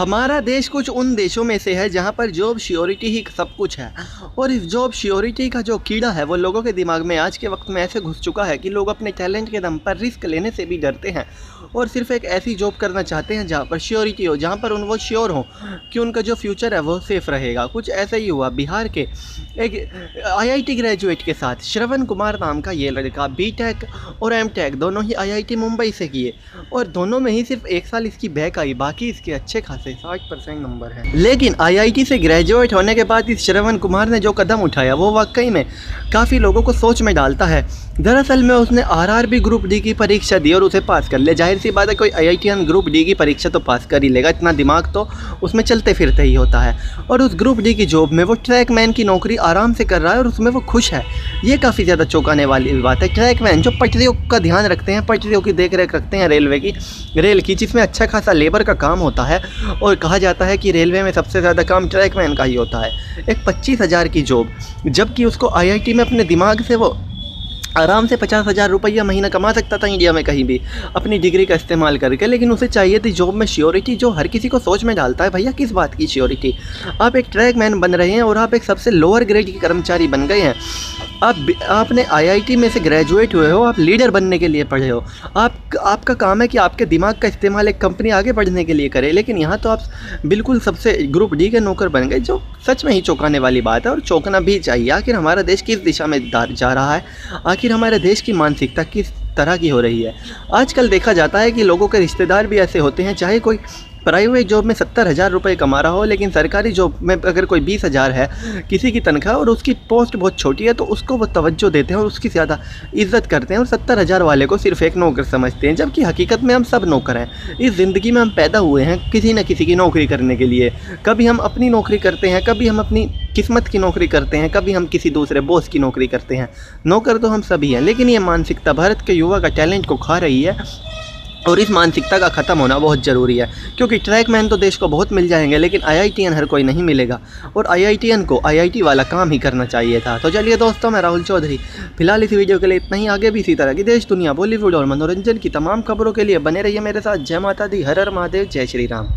हमारा देश कुछ उन देशों में से है जहाँ पर जॉब श्योरिटी ही सब कुछ है। और इस जॉब श्योरिटी का जो कीड़ा है, वो लोगों के दिमाग में आज के वक्त में ऐसे घुस चुका है कि लोग अपने टैलेंट के दम पर रिस्क लेने से भी डरते हैं। और सिर्फ़ एक ऐसी जॉब करना चाहते हैं जहाँ पर श्योरिटी हो, जहाँ पर उन वो श्योर हो कि उनका जो फ्यूचर है, वो सेफ़ रहेगा। कुछ ऐसा ही हुआ। बिहार के एक आईआईटी ग्रेजुएट के साथ श्रवण कुमार नाम का ये लड़का बीटेक और एमटेक दोनों ही आईआईटी मुंबई से किए। और दोनों में ही सिर्फ़ एक साल इसकी बैक आई, बाकी इसके अच्छे खासे साठ परसेंट नंबर है। लेकिन आईआईटी से ग्रेजुएट होने के बाद इस श्रवण कुमार ने जो कदम उठाया, वो वाकई में काफ़ी लोगों को सोच में डालता है। दरअसल में उसने आरआरबी ग्रुप डी की परीक्षा दी और उसे पास कर लिया ज़ाहिर सी बात है, कोई आई आई ग्रुप डी की परीक्षा तो पास कर ही लेगा, इतना दिमाग तो उसमें चलते फिरते ही होता है। और उस ग्रुप डी की जॉब में वो ट्रैक मैन की नौकरी आराम से कर रहा है और उसमें वो खुश है। ये काफ़ी ज़्यादा चौंकाने वाली बात है। ट्रैक मैन जो पटरियों का ध्यान रखते हैं, पटरियों की देख रेख रखते हैं, रेलवे की, रेल की, जिसमें अच्छा खासा लेबर का काम होता है और कहा जाता है कि रेलवे में सबसे ज़्यादा काम ट्रैक मैन का ही होता है। एक पच्चीस हज़ार की जॉब जबकि उसको आईआईटी में अपने दिमाग से वो आराम से पचास हज़ार रुपया महीना कमा सकता था इंडिया में कहीं भी, अपनी डिग्री का इस्तेमाल करके। लेकिन उसे चाहिए थी जॉब में श्योरिटी जो हर किसी को सोच में डालता है, भैया, किस बात की श्योरिटी आप एक ट्रैक मैन बन रहे हैं और आप एक सबसे लोअर ग्रेड के कर्मचारी बन गए हैं। आप आपने आईआईटी में से ग्रेजुएट हुए हो, आप लीडर बनने के लिए पढ़े हो। आप, आपका काम है कि आपके दिमाग का इस्तेमाल एक कंपनी आगे बढ़ने के लिए करे, लेकिन यहाँ तो आप बिल्कुल सबसे ग्रुप डी के नौकर बन गए, जो सच में ही चौंकाने वाली बात है, और चौंकना भी चाहिए। आखिर हमारा देश किस दिशा में जा रहा है? आखिर हमारे देश की मानसिकता किस तरह की हो रही है? आजकल देखा जाता है कि लोगों के रिश्तेदार भी ऐसे होते हैं, चाहे कोई प्राइवेट जॉब में सत्तर हज़ार रुपये कमा रहा हो, लेकिन सरकारी जॉब में अगर कोई बीस हज़ार है, किसी की तनख्वाह और उसकी पोस्ट बहुत छोटी है तो उसको वो तवज्जो देते हैं और उसकी ज़्यादा इज़्ज़त करते हैं और सत्तर हज़ार वाले को सिर्फ़ एक नौकर समझते हैं, जबकि हकीकत में हम सब नौकर हैं। इस ज़िंदगी में हम पैदा हुए हैं किसी न किसी की नौकरी करने के लिए। कभी हम अपनी नौकरी करते हैं, कभी हम अपनी किस्मत की नौकरी करते हैं, कभी हम किसी दूसरे बॉस की नौकरी करते हैं। नौकर तो हम सभी हैं, लेकिन ये मानसिकता भारत के युवा का टैलेंट को खा रही है। और इस मानसिकता का ख़त्म होना बहुत ज़रूरी है, क्योंकि ट्रैक मैन तो देश को बहुत मिल जाएँगे, लेकिन आईआईटीएन हर कोई नहीं मिलेगा। और आईआईटीएन को आईआईटी वाला काम ही करना चाहिए था। तो चलिए दोस्तों, मैं राहुल चौधरी। फ़िलहाल इस वीडियो के लिए इतना ही। आगे भी इसी तरह की देश, दुनिया बॉलीवुड और मनोरंजन की तमाम खबरों के लिए बने रहिए मेरे साथ। जय माता दी। हर हर महादेव। जय श्री राम।